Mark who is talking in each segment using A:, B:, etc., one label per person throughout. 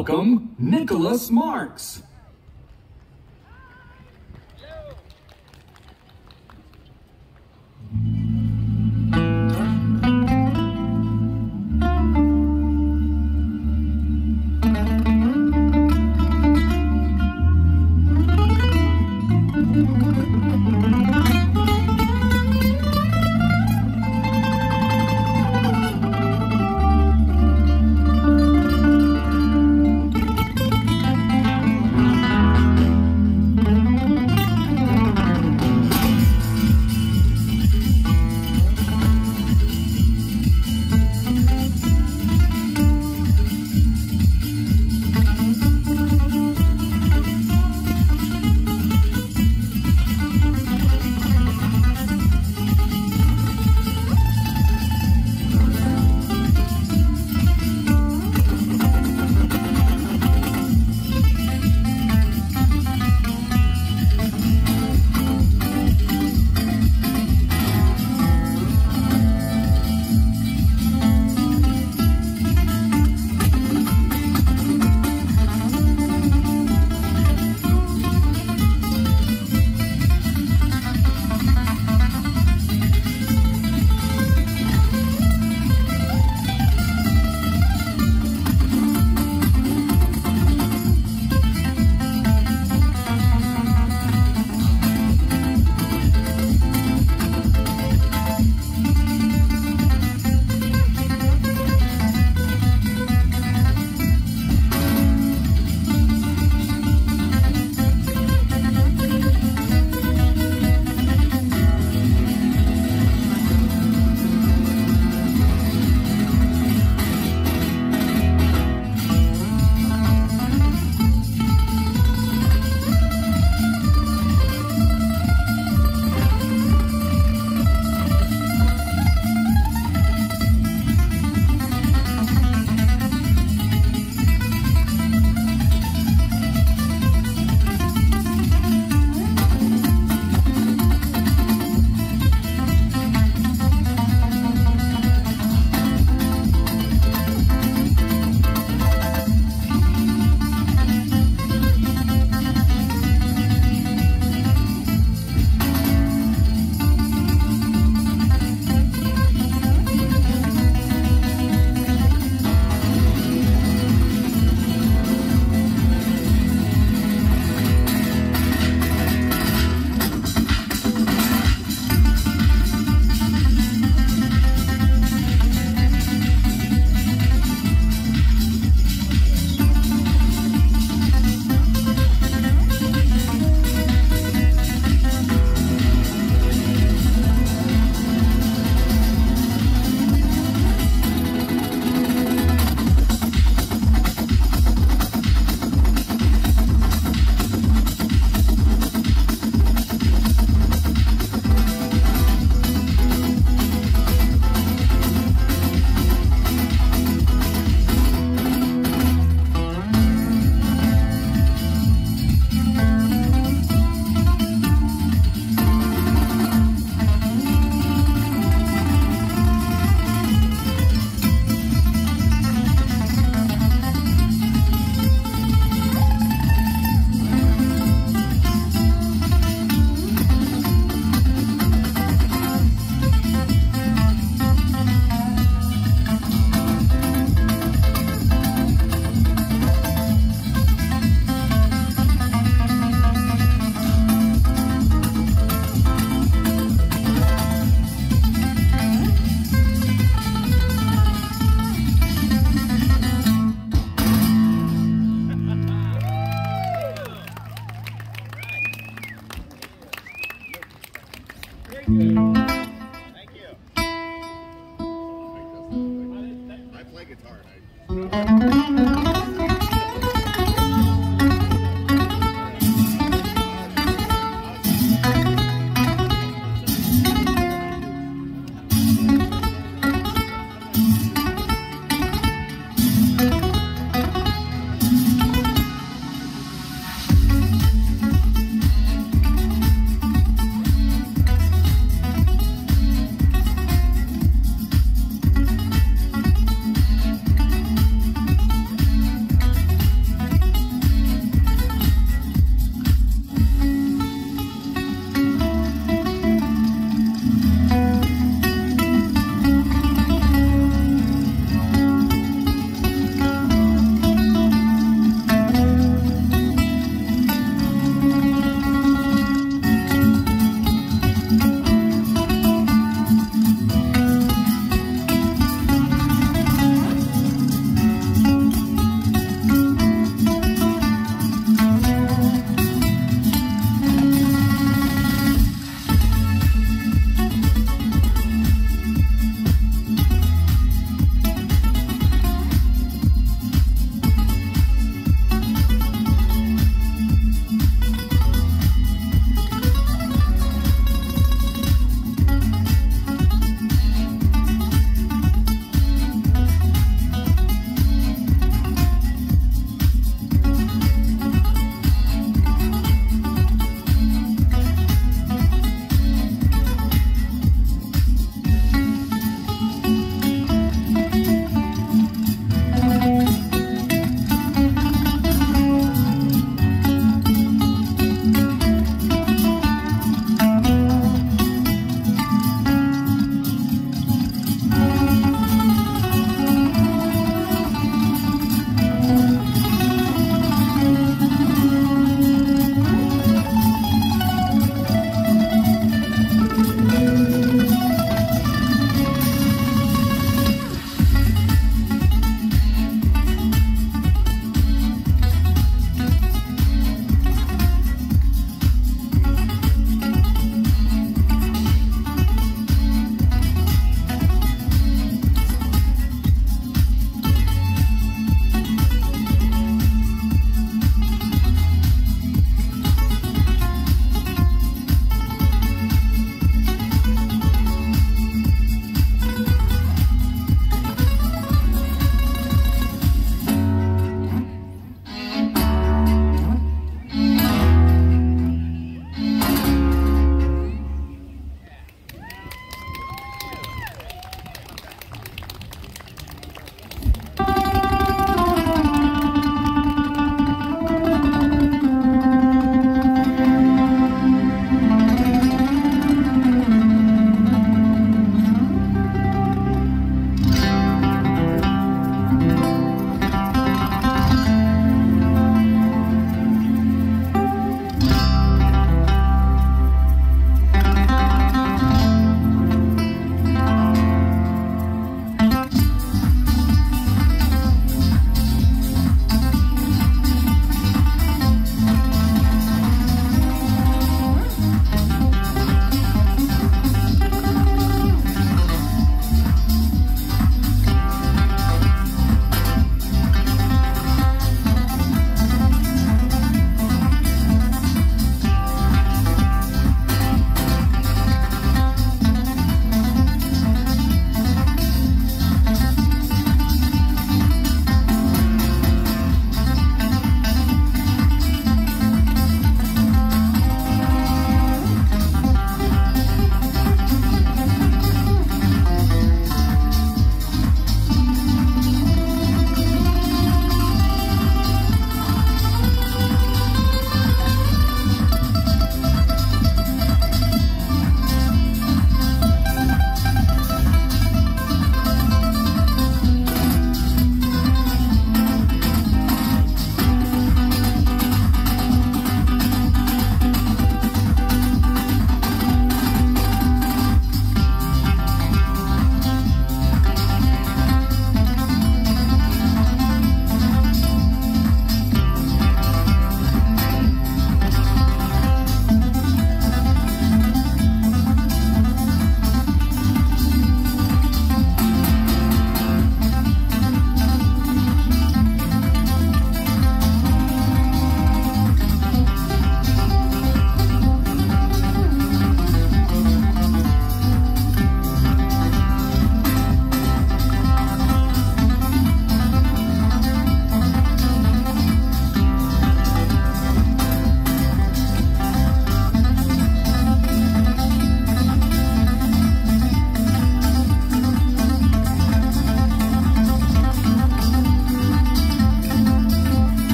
A: welcome Nicholas Marks.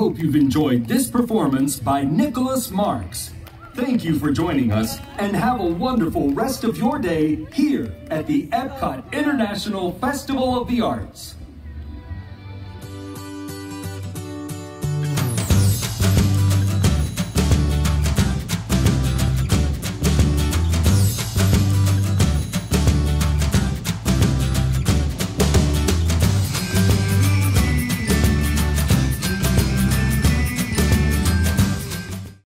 A: Hope you've enjoyed this performance by Nicholas Marks. Thank you for joining us and have a wonderful rest of your day here at the Epcot International Festival of the Arts.